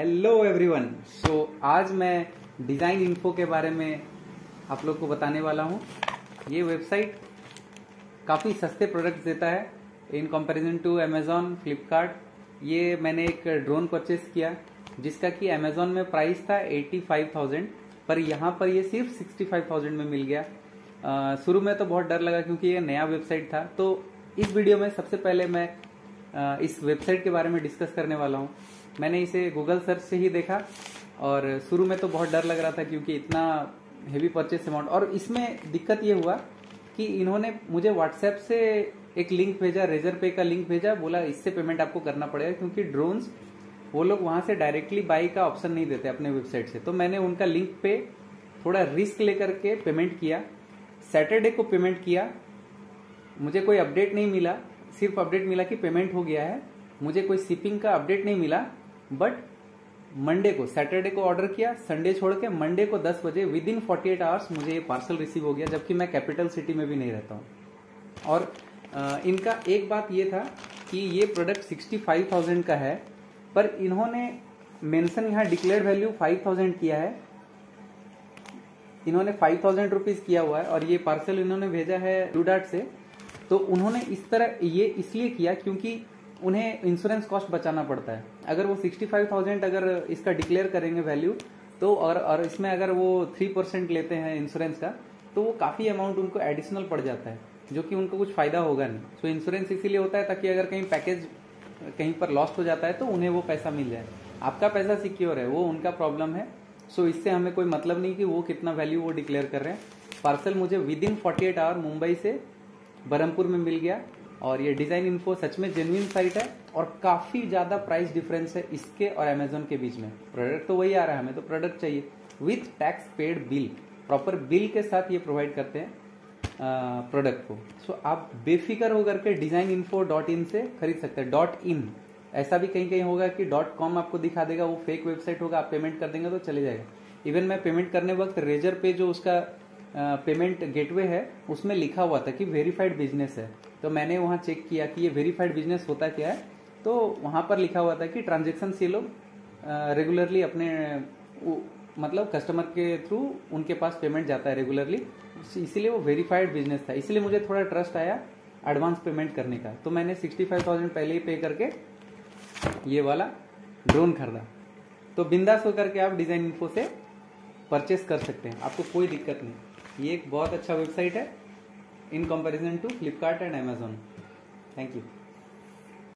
Hello everyone so आज मैं design info के बारे में आप लोग को बताने वाला हूँ। ये वेबसाइट काफ़ी सस्ते प्रोडक्ट्स देता है। In comparison to Amazon Flipkart ये मैंने एक ड्रोन परचेस किया जिसका कि अमेजोन में प्राइस था 85,000 पर यहाँ पर ये सिर्फ़ 65,000 में मिल गया। शुरू में तो बहुत डर लगा क्योंकि ये नया वेबसाइट था। तो इस वीडियो में सबसे पहले मैं इस वेबसाइट के बारे में डिस्कस करने वाला हूँ। मैंने इसे गूगल सर्च से ही देखा और शुरू में तो बहुत डर लग रहा था क्योंकि इतना हेवी परचेस अमाउंट और इसमें दिक्कत ये हुआ कि इन्होंने मुझे व्हाट्सएप से एक लिंक भेजा रेजर पे का लिंक भेजा, बोला इससे पेमेंट आपको करना पड़ेगा क्योंकि ड्रोन्स वो लोग वहाँ से डायरेक्टली बाई का ऑप्शन नहीं देते अपने वेबसाइट से। तो मैंने उनका लिंक पे थोड़ा रिस्क लेकर के पेमेंट किया। सैटरडे को पेमेंट किया। मुझे कोई अपडेट नहीं मिला। सिर्फ़ अपडेट मिला कि पेमेंट हो गया है। मुझे कोई शिपिंग का अपडेट नहीं मिला बट मंडे को सैटरडे को ऑर्डर किया संडे छोड़ के मंडे को 10 बजे within forty eight hours मुझे ये पार्सल रिसीव हो गया जबकि मैं कैपिटल सिटी में भी नहीं रहता हूँ। और इनका एक बात ये था कि ये प्रोडक्ट 65,000 का है पर इन्होंने मेंशन यहाँ डिक्लेयर वैल्यू 5,000 किया है। इन्होंने फाइव थाउज़ेंड रुपीज़ किया हुआ है और ये पार्सल इन्होंने भेजा है डूडाट से। तो उन्होंने इस तरह ये इसलिए किया क्योंकि उन्हें इंश्योरेंस कॉस्ट बचाना पड़ता है। अगर वो सिक्सटी फाइव थाउज़ेंड अगर इसका डिक्लेयर करेंगे वैल्यू तो और, और इसमें अगर वो थ्री परसेंट लेते हैं इंश्योरेंस का तो वो काफ़ी अमाउंट उनको एडिशनल पड़ जाता है जो कि उनको कुछ फ़ायदा होगा नहीं। सो so, इंश्योरेंस इसीलिए होता है ताकि अगर कहीं पैकेज कहीं पर लॉस्ट हो जाता है तो उन्हें वो पैसा मिल जाए। आपका पैसा सिक्योर है वो उनका प्रॉब्लम है। सो so, इससे हमें कोई मतलब नहीं कि वो कितना वैल्यू वो डिक्लेयर कर रहे हैं। पार्सल मुझे within forty eight hour Mumbai से बरहमपुर में मिल गया और ये डिज़ाइन इन्फो सच में जेन्यून साइट है और काफ़ी ज़्यादा प्राइस डिफरेंस है इसके और अमेजोन के बीच में। प्रोडक्ट तो वही आ रहा है हमें तो प्रोडक्ट चाहिए। With tax paid bill proper bill के साथ ये प्रोवाइड करते हैं प्रोडक्ट को। सो so, आप बेफिक्र होकर के डिज़ाइन इन्फो डॉट इन से खरीद सकते हैं। डॉट इन ऐसा भी कहीं कहीं होगा कि डॉट कॉम आपको दिखा देगा वो फेक वेबसाइट होगा आप पेमेंट कर देंगे तो चले जाएगा। इवन मैं पेमेंट करने वक्त रेजर पे जो उसका पेमेंट गेटवे है, उसमें लिखा हुआ था कि वेरीफाइड बिज़नेस है। तो मैंने वहाँ चेक किया कि ये वेरीफाइड बिज़नेस होता क्या है। तो वहाँ पर लिखा हुआ था कि ट्रांजेक्शन से लोग रेगुलरली अपने मतलब कस्टमर के थ्रू उनके पास पेमेंट जाता है रेगुलरली इसीलिए वो वेरीफाइड बिज़नेस था। इसलिए मुझे थोड़ा ट्रस्ट आया एडवांस पेमेंट करने का। तो मैंने सिक्सटी फाइव थाउज़ेंड पहले ही पे करके ये वाला ड्रोन खरीदा। तो बिंदास होकर के आप डिज़ाइन इन्फो से परचेस कर सकते हैं। आपको कोई दिक्कत नहीं। ये एक बहुत अच्छा वेबसाइट है in comparison to Flipkart and Amazon thank you